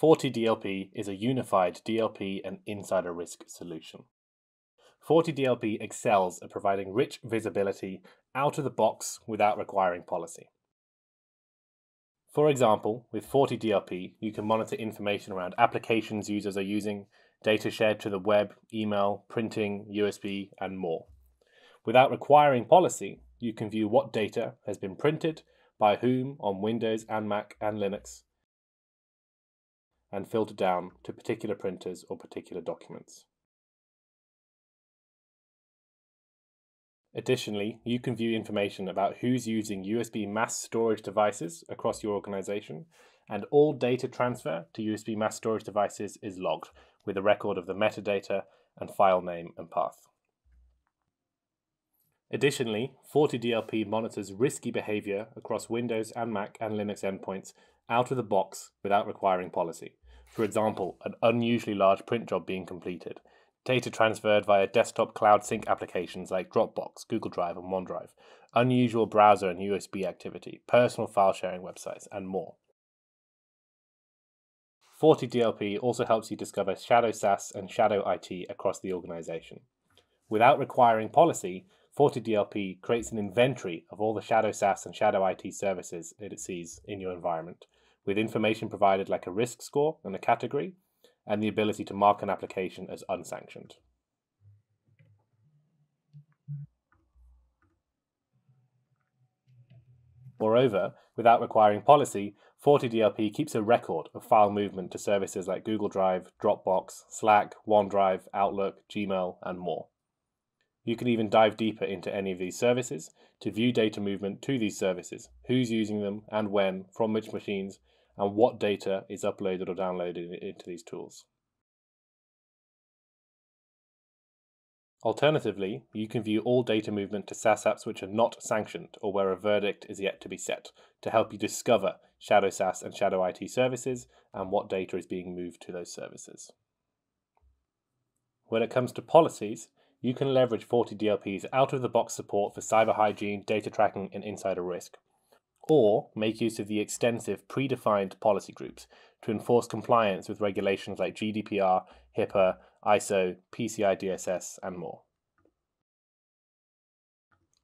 FortiDLP is a unified DLP and insider risk solution. FortiDLP excels at providing rich visibility out of the box without requiring policy. For example, with FortiDLP, you can monitor information around applications users are using, data shared to the web, email, printing, USB, and more. Without requiring policy, you can view what data has been printed, by whom on Windows and Mac and Linux, and filter down to particular printers or particular documents. Additionally, you can view information about who's using USB mass storage devices across your organization, and all data transfer to USB mass storage devices is logged with a record of the metadata and file name and path. Additionally, FortiDLP monitors risky behavior across Windows and Mac and Linux endpoints out of the box without requiring policy. For example, an unusually large print job being completed, data transferred via desktop cloud sync applications like Dropbox, Google Drive, and OneDrive, unusual browser and USB activity, personal file sharing websites, and more. FortiDLP also helps you discover shadow SaaS and shadow IT across the organization. Without requiring policy, FortiDLP creates an inventory of all the shadow SaaS and shadow IT services it sees in your environment, with information provided like a risk score and a category, and the ability to mark an application as unsanctioned. Moreover, without requiring policy, FortiDLP keeps a record of file movement to services like Google Drive, Dropbox, Slack, OneDrive, Outlook, Gmail, and more. You can even dive deeper into any of these services to view data movement to these services, who's using them and when, from which machines, and what data is uploaded or downloaded into these tools. Alternatively, you can view all data movement to SaaS apps which are not sanctioned or where a verdict is yet to be set to help you discover Shadow SaaS and Shadow IT services and what data is being moved to those services. When it comes to policies, you can leverage FortiDLP's out of the box support for cyber hygiene, data tracking, and insider risk or make use of the extensive predefined policy groups to enforce compliance with regulations like GDPR, HIPAA, ISO, PCI DSS, and more.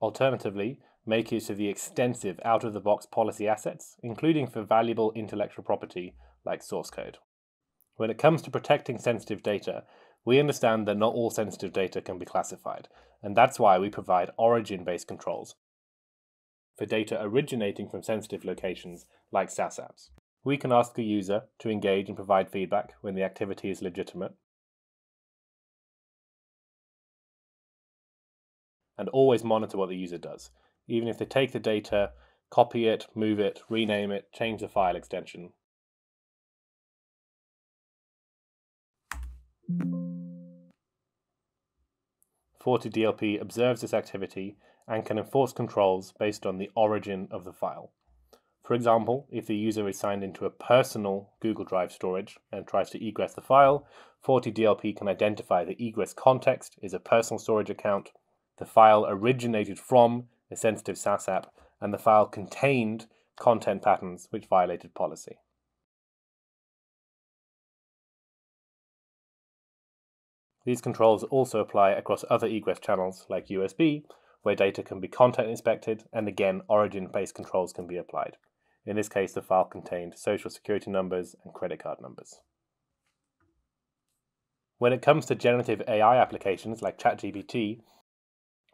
Alternatively, make use of the extensive out of the box policy assets, including for valuable intellectual property like source code. When it comes to protecting sensitive data, we understand that not all sensitive data can be classified, and that's why we provide origin based controls for data originating from sensitive locations like SaaS apps. We can ask a user to engage and provide feedback when the activity is legitimate. And always monitor what the user does, even if they take the data, copy it, move it, rename it, change the file extension. FortiDLP observes this activity and can enforce controls based on the origin of the file. For example, if the user is signed into a personal Google Drive storage and tries to egress the file, FortiDLP can identify the egress context is a personal storage account, the file originated from a sensitive SaaS app, and the file contained content patterns which violated policy. These controls also apply across other egress channels like USB, where data can be content inspected, and again, origin based controls can be applied. In this case, the file contained social security numbers and credit card numbers. When it comes to generative AI applications like ChatGPT,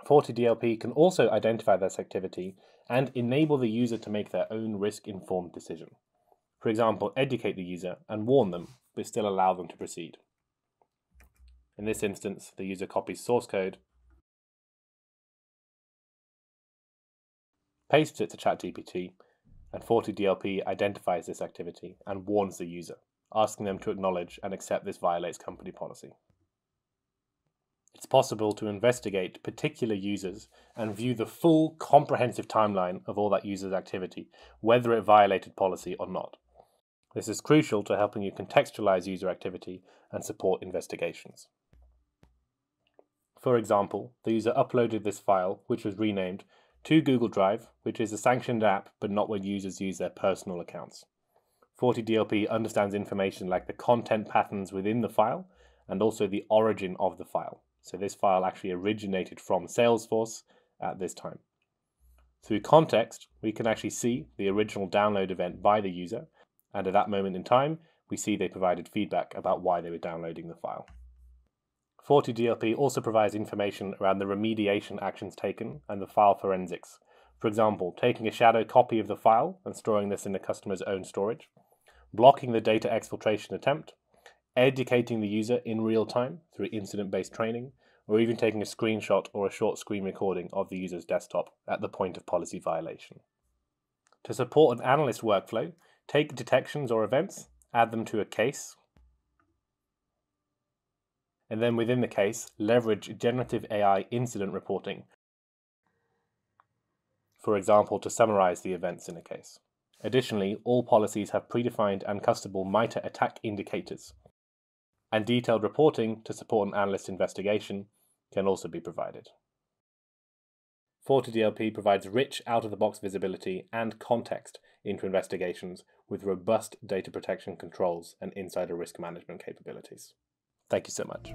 FortiDLP can also identify this activity and enable the user to make their own risk informed decision. For example, educate the user and warn them, but still allow them to proceed. In this instance, the user copies source code pastes it to ChatGPT, and FortiDLP identifies this activity and warns the user, asking them to acknowledge and accept this violates company policy. It's possible to investigate particular users and view the full comprehensive timeline of all that user's activity, whether it violated policy or not. This is crucial to helping you contextualize user activity and support investigations. For example, the user uploaded this file, which was renamed to Google Drive, which is a sanctioned app but not when users use their personal accounts. FortiDLP understands information like the content patterns within the file and also the origin of the file. So this file actually originated from Salesforce at this time. Through context, we can actually see the original download event by the user, and at that moment in time, we see they provided feedback about why they were downloading the file. FortiDLP also provides information around the remediation actions taken and the file forensics. For example, taking a shadow copy of the file and storing this in the customer's own storage, blocking the data exfiltration attempt, educating the user in real time through incident based training, or even taking a screenshot or a short screen recording of the user's desktop at the point of policy violation. To support an analyst workflow, take detections or events, add them to a case, and then within the case, leverage generative AI incident reporting, for example, to summarize the events in a case. Additionally, all policies have predefined and customable MITRE ATT&CK indicators, and detailed reporting to support an analyst investigation can also be provided. FortiDLP provides rich out-of-the-box visibility and context into investigations with robust data protection controls and insider risk management capabilities. Thank you so much.